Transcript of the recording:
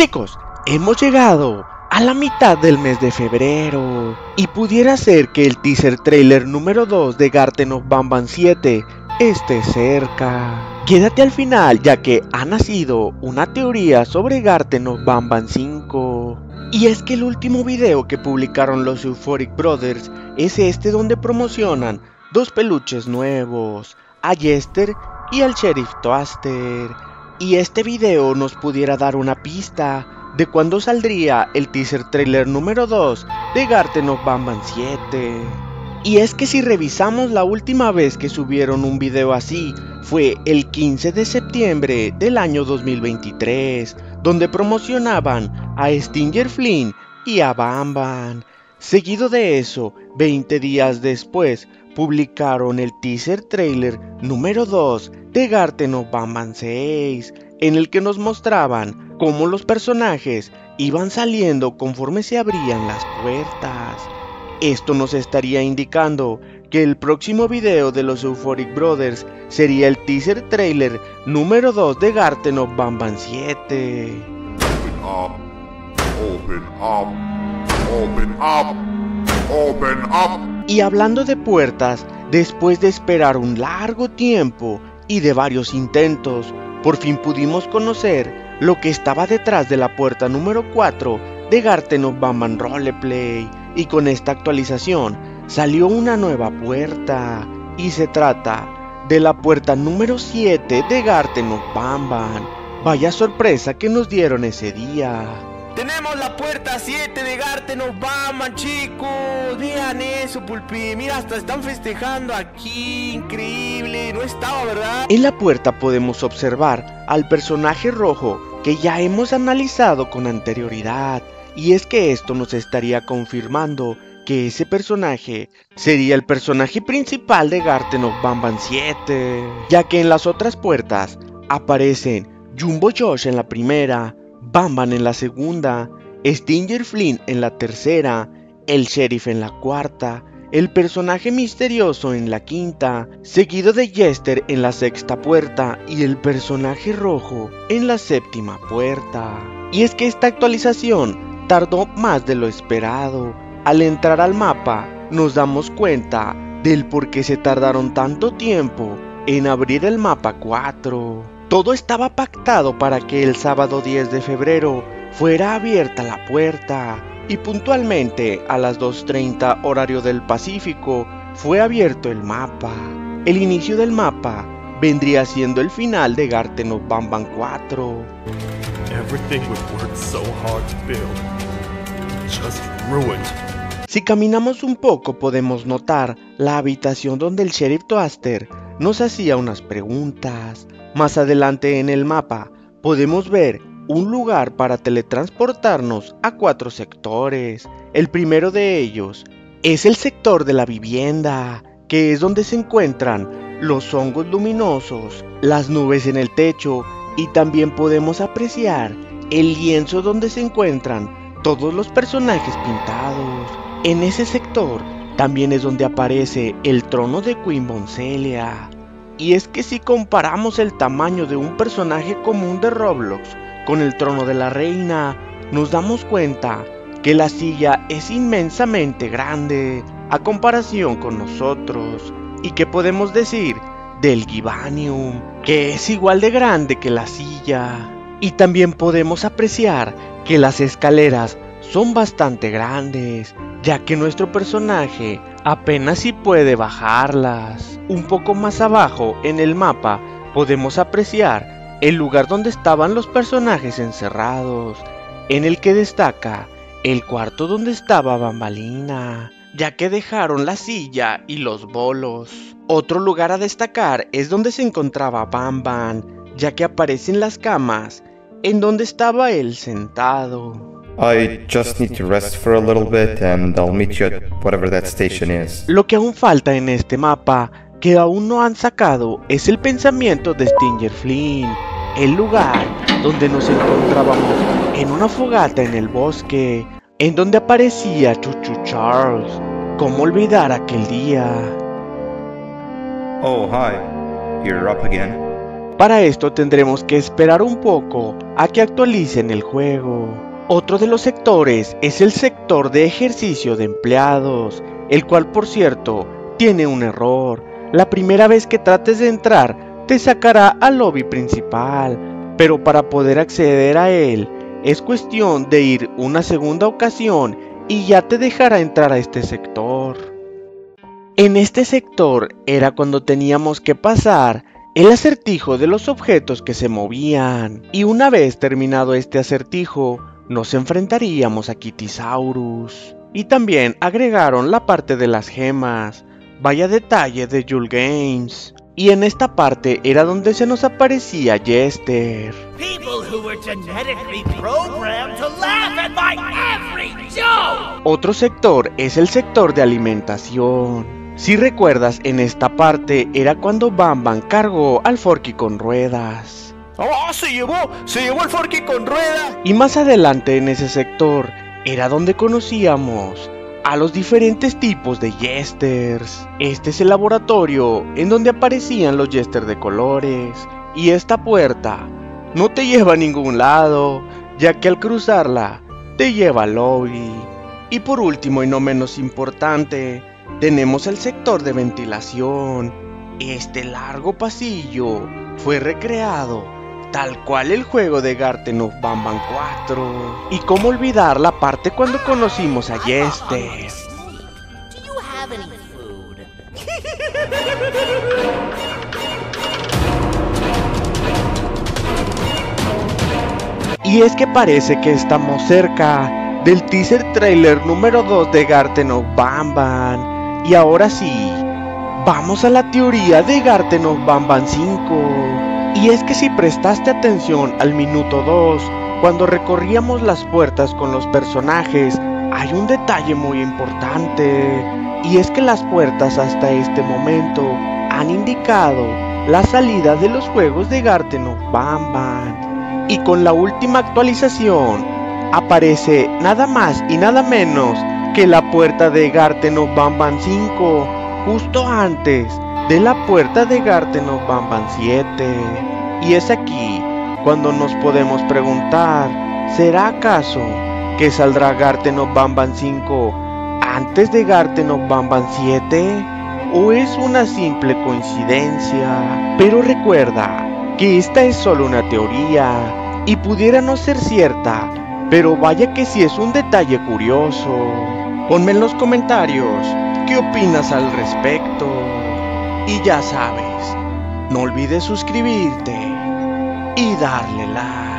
Chicos, hemos llegado a la mitad del mes de febrero y pudiera ser que el teaser trailer número 2 de Garten of Bamban 7 esté cerca. Quédate al final ya que ha nacido una teoría sobre Garten of Bamban 5. Y es que el último video que publicaron los Euphoric Brothers es este donde promocionan dos peluches nuevos, a Jester y al Sheriff Toaster. Y este video nos pudiera dar una pista de cuándo saldría el teaser trailer número 2 de Garten of Bamban 7. Y es que si revisamos la última vez que subieron un video así, fue el 15 de septiembre del año 2023, donde promocionaban a Stinger Flynn y a Bamban. Seguido de eso, 20 días después, publicaron el teaser trailer número 2 de Garten of Bamban 6, en el que nos mostraban cómo los personajes iban saliendo conforme se abrían las puertas. Esto nos estaría indicando que el próximo video de los Euphoric Brothers sería el teaser trailer número 2 de Garten of Bamban 7. up, open up, open up, open up. Y hablando de puertas, después de esperar un largo tiempo y de varios intentos, por fin pudimos conocer lo que estaba detrás de la puerta número 4 de Garten of Bamban Roleplay. Y con esta actualización salió una nueva puerta. Y se trata de la puerta número 7 de Garten of Bamban. Vaya sorpresa que nos dieron ese día. Tenemos la puerta 7 de Garten of Bamban, chicos. Vean eso, Pulpi. Mira, hasta están festejando aquí. Increíble. No estaba, ¿verdad? En la puerta podemos observar al personaje rojo que ya hemos analizado con anterioridad. Y es que esto nos estaría confirmando que ese personaje sería el personaje principal de Garten of Bamban 7. Ya que en las otras puertas aparecen Jumbo Josh en la primera, Bamban en la segunda, Stinger Flynn en la tercera, el sheriff en la cuarta, el personaje misterioso en la quinta, seguido de Jester en la sexta puerta y el personaje rojo en la séptima puerta. Y es que esta actualización tardó más de lo esperado. Al entrar al mapa nos damos cuenta del por qué se tardaron tanto tiempo en abrir el mapa 4. Todo estaba pactado para que el sábado 10 de febrero fuera abierta la puerta y puntualmente a las 2.30 horario del Pacífico fue abierto el mapa. El inicio del mapa vendría siendo el final de Garten of Bamban 4. Everything we've worked so hard to build just ruined. Si caminamos un poco podemos notar la habitación donde el sheriff Toaster nos hacía unas preguntas. Más adelante en el mapa podemos ver un lugar para teletransportarnos a cuatro sectores. El primero de ellos es el sector de la vivienda, que es donde se encuentran los hongos luminosos, las nubes en el techo y también podemos apreciar el lienzo donde se encuentran todos los personajes pintados. En ese sector también es donde aparece el trono de Queen Boncelia. Y es que si comparamos el tamaño de un personaje común de Roblox con el trono de la reina, nos damos cuenta que la silla es inmensamente grande a comparación con nosotros. ¿Y que podemos decir del Givanium? Que es igual de grande que la silla. Y también podemos apreciar que las escaleras son bastante grandes, ya que nuestro personaje apenas si puede bajarlas. Un poco más abajo en el mapa podemos apreciar el lugar donde estaban los personajes encerrados, en el que destaca el cuarto donde estaba Bambalina, ya que dejaron la silla y los bolos. Otro lugar a destacar es donde se encontraba Bamban, ya que aparecen las camas en donde estaba él sentado. I just need to rest for a little bit and I'll meet you at whatever that station is. Lo que aún falta en este mapa, que aún no han sacado, es el pensamiento de Stinger Flynn, el lugar donde nos encontrábamos en una fogata en el bosque, en donde aparecía Chuchu Charles. ¿Cómo olvidar aquel día? Oh, hi. You're up again. Para esto tendremos que esperar un poco a que actualicen el juego. Otro de los sectores es el sector de ejercicio de empleados, el cual por cierto tiene un error. La primera vez que trates de entrar te sacará al lobby principal, pero para poder acceder a él es cuestión de ir una segunda ocasión y ya te dejará entrar a este sector. En este sector era cuando teníamos que pasar el acertijo de los objetos que se movían. Y una vez terminado este acertijo, nos enfrentaríamos a Kitisaurus. Y también agregaron la parte de las gemas. Vaya detalle de Jule Games. Y en esta parte era donde se nos aparecía Jester. Otro sector es el sector de alimentación. Si recuerdas, en esta parte era cuando Bamban cargó al Forky con ruedas. ¡Oh, se llevó! ¡Se llevó el Forky con ruedas! Y más adelante en ese sector era donde conocíamos a los diferentes tipos de jesters. Este es el laboratorio en donde aparecían los jesters de colores. Y esta puerta no te lleva a ningún lado, ya que al cruzarla te lleva al lobby. Y por último y no menos importante, tenemos el sector de ventilación. Este largo pasillo fue recreado tal cual el juego de Garten of Bamban 4. Y cómo olvidar la parte cuando conocimos a Jester. Y es que parece que estamos cerca del teaser trailer número 2 de Garten of Bamban. Y ahora sí, vamos a la teoría de Garten of Bamban 5. Y es que si prestaste atención al minuto 2, cuando recorríamos las puertas con los personajes, hay un detalle muy importante. Y es que las puertas hasta este momento han indicado la salida de los juegos de Garten of Bamban. Y con la última actualización aparece nada más y nada menos que la puerta de Garten of Bamban 5 justo antes de la puerta de Garten of Bamban 7. Y es aquí cuando nos podemos preguntar, ¿será acaso que saldrá Garten of Bamban 5 antes de Garten of Bamban 7? ¿O es una simple coincidencia? Pero recuerda que esta es solo una teoría y pudiera no ser cierta, pero vaya que si es un detalle curioso. Ponme en los comentarios qué opinas al respecto. Y ya sabes, no olvides suscribirte y darle like.